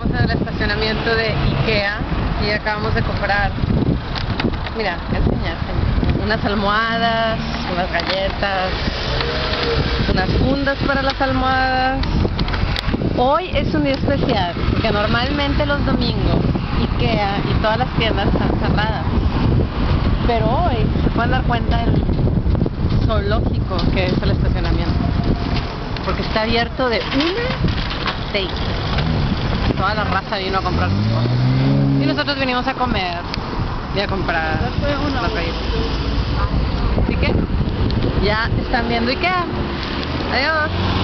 Estamos en el estacionamiento de Ikea y acabamos de comprar, mira, enseñarte, unas almohadas, unas galletas, unas fundas para las almohadas. Hoy es un día especial, porque normalmente los domingos Ikea y todas las tiendas están cerradas. Pero hoy se pueden dar cuenta del zoológico que es el estacionamiento. Porque está abierto de 1 a 6. Toda la raza vino a comprar sus cosas. Y nosotros vinimos a comer y a comprar las galletas. Así que ya están viendo Ikea. Adiós.